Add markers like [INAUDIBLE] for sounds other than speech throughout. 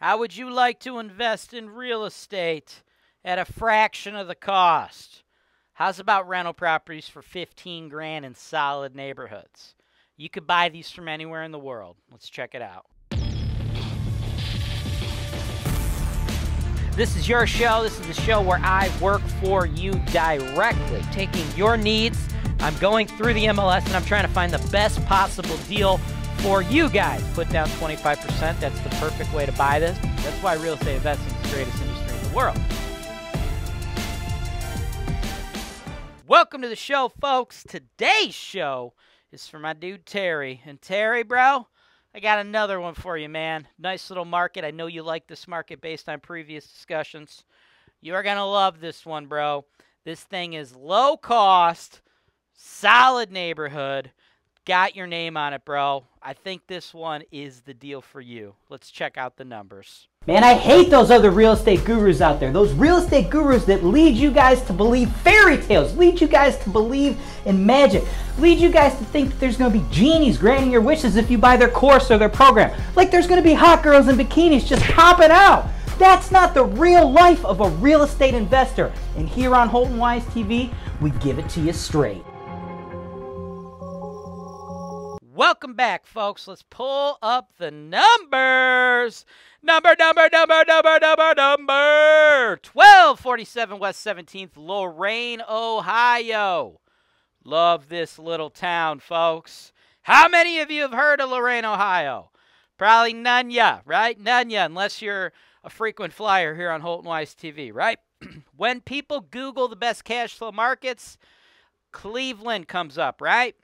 How would you like to invest in real estate at a fraction of the cost? How's about rental properties for 15 grand in solid neighborhoods? You could buy these from anywhere in the world. Let's check it out. This is your show. This is the show where I work for you directly, taking your needs. I'm going through the MLS and I'm trying to find the best possible deal for you guys. Put down 25%. That's the perfect way to buy this. That's why real estate investing is the greatest industry in the world. Welcome to the show, folks. Today's show is for my dude Terry. And Terry, bro, I got another one for you, man. Nice little market. I know you like this market based on previous discussions. You are going to love this one, bro. This thing is low cost, solid neighborhood. Got your name on it, bro. I think this one is the deal for you. Let's check out the numbers. Man, I hate those other real estate gurus out there. Those real estate gurus that lead you guys to believe fairy tales, lead you guys to believe in magic, lead you guys to think that there's going to be genies granting your wishes if you buy their course or their program. Like there's going to be hot girls in bikinis just popping out. That's not the real life of a real estate investor. And here on Holton Wise TV, we give it to you straight. Welcome back, folks. Let's pull up the numbers. Number, number, number, number, number, number 1247 West 17th, Lorain, Ohio. Love this little town, folks. How many of you have heard of Lorain, Ohio? Probably none ya, right? None ya, unless you're a frequent flyer here on Holton Wise TV, right? [CLEARS THROAT] when people Google the best cash flow markets, Cleveland comes up, right?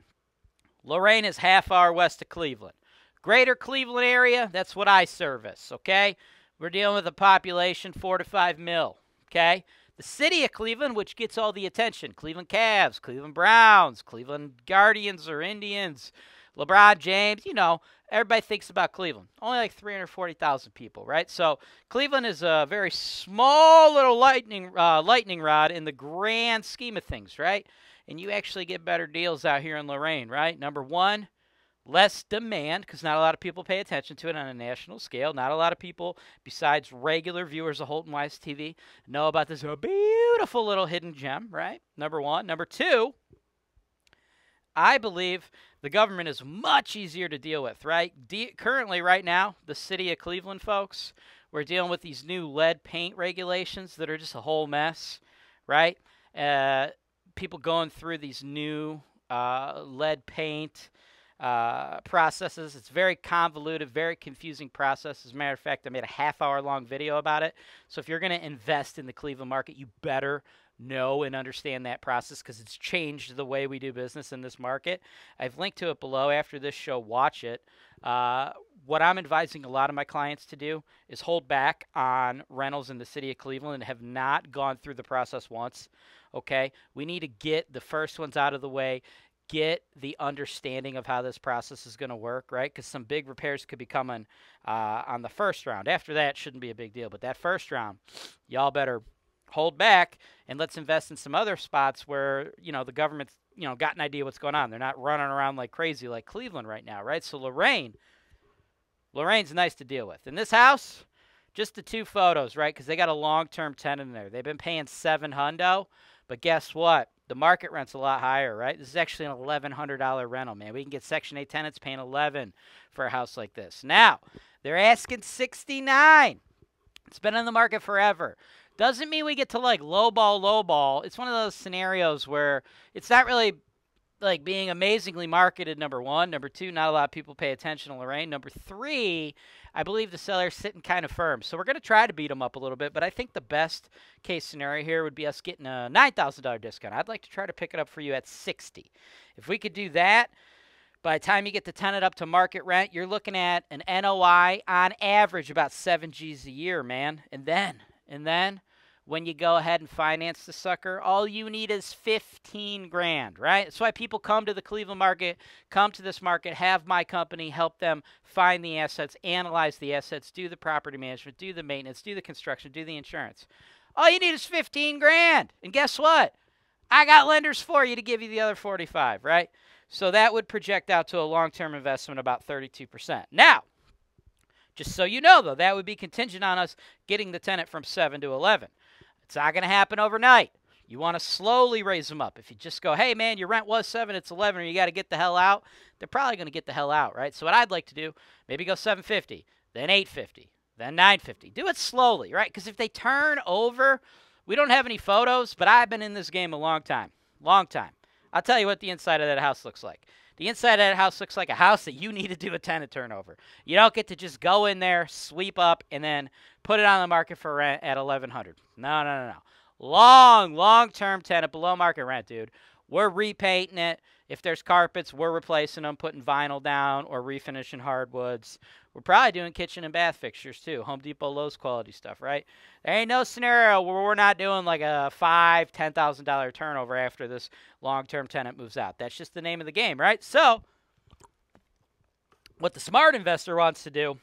Lorain is half hour west of Cleveland. Greater Cleveland area, that's what I service, okay? We're dealing with a population 4 to 5 mil, okay? The city of Cleveland, which gets all the attention Cleveland Cavs, Cleveland Browns, Cleveland Guardians or Indians, LeBron James, you know, everybody thinks about Cleveland. Only like 340,000 people, right? So Cleveland is a very small little lightning uh, lightning rod in the grand scheme of things, right? And you actually get better deals out here in Lorain, right? Number one, less demand because not a lot of people pay attention to it on a national scale. Not a lot of people, besides regular viewers of Holton Wise TV, know about this beautiful little hidden gem, right? Number one. Number two, I believe the government is much easier to deal with, right? De- currently, right now, the city of Cleveland, folks, we're dealing with these new lead paint regulations that are just a whole mess, right? Uh, people going through these new uh, lead paint uh, processes. It's very convoluted, very confusing process. As a matter of fact, I made a half hour long video about it. So if you're going to invest in the Cleveland market, you better know and understand that process because it's changed the way we do business in this market. I've linked to it below after this show. Watch it. Uh, what I'm advising a lot of my clients to do is hold back on rentals in the city of Cleveland and have not gone through the process once. Okay, we need to get the first ones out of the way, get the understanding of how this process is going to work, right? Because some big repairs could be coming uh, on the first round. After that, shouldn't be a big deal. But that first round, y'all better hold back and let's invest in some other spots where you know the government's you know got an idea what's going on. They're not running around like crazy like Cleveland right now, right? So Lorain, Lorain's nice to deal with. In this house, just the two photos, right? Because they got a long-term tenant in there. They've been paying seven hundo, but guess what? the market rent's a lot higher, right? This is actually an eleven hundred dollar rental, man. We can get Section Eight tenants paying eleven for a house like this. Now they're asking sixty nine. It's been on the market forever. Doesn't mean we get to like lowball, lowball. It's one of those scenarios where it's not really like being amazingly marketed. Number one, number two, not a lot of people pay attention to Lorain. Number three, I believe the seller's sitting kind of firm. So we're going to try to beat them up a little bit, but I think the best case scenario here would be us getting a $9,000 discount. I'd like to try to pick it up for you at 60. If we could do that, by the time you get the tenant up to market rent, you're looking at an NOI on average about 7 G's a year, man. And then, and then when you go ahead and finance the sucker, all you need is 15 grand, right? That's why people come to the Cleveland market, come to this market, have my company help them find the assets, analyze the assets, do the property management, do the maintenance, do the construction, do the insurance. All you need is 15 grand. And guess what? I got lenders for you to give you the other 45, right? So that would project out to a long-term investment about 32%. Now, Just so you know, though, that would be contingent on us getting the tenant from 7 to 11. It's not going to happen overnight. You want to slowly raise them up. If you just go, hey, man, your rent was 7, it's 11, or you got to get the hell out, they're probably going to get the hell out, right? So what I'd like to do, maybe go 750, then 850, then 950. Do it slowly, right? Because if they turn over, we don't have any photos, but I've been in this game a long time. Long time. I'll tell you what the inside of that house looks like. The inside of that house looks like a house that you need to do a tenant turnover. You don't get to just go in there, sweep up, and then put it on the market for rent at 1100 No, no, no, no. Long, long term tenant, below market rent, dude. We're repainting it. If there's carpets, we're replacing them, putting vinyl down, or refinishing hardwoods. We're probably doing kitchen and bath fixtures too. Home Depot, Lowe's quality stuff, right? There ain't no scenario where we're not doing like a five, ten thousand dollar turnover after this long-term tenant moves out. That's just the name of the game, right? So, what the smart investor wants to do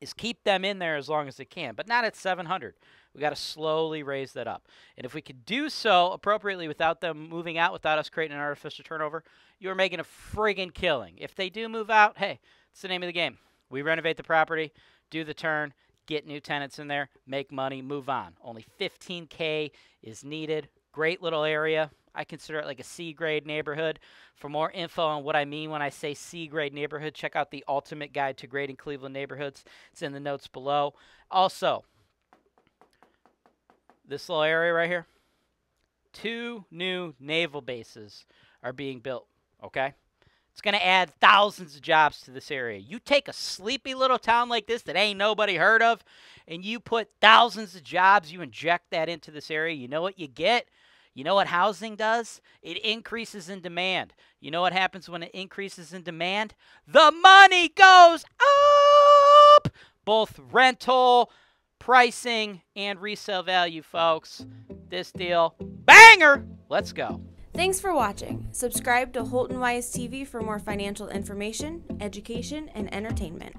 is keep them in there as long as they can, but not at 700. We got to slowly raise that up. And if we could do so appropriately without them moving out, without us creating an artificial turnover, you're making a friggin' killing. If they do move out, hey, it's the name of the game. We renovate the property, do the turn, get new tenants in there, make money, move on. Only 15K is needed. Great little area. I consider it like a C grade neighborhood. For more info on what I mean when I say C grade neighborhood, check out the Ultimate Guide to Grading Cleveland Neighborhoods. It's in the notes below. Also, this little area right here, two new naval bases are being built, okay? It's going to add thousands of jobs to this area. You take a sleepy little town like this that ain't nobody heard of, and you put thousands of jobs, you inject that into this area, you know what you get? You know what housing does? It increases in demand. You know what happens when it increases in demand? The money goes up! Both rental, pricing, and resale value, folks. This deal, banger! Let's go. Thanks for watching. Subscribe to Holton Wise TV for more financial information, education, and entertainment.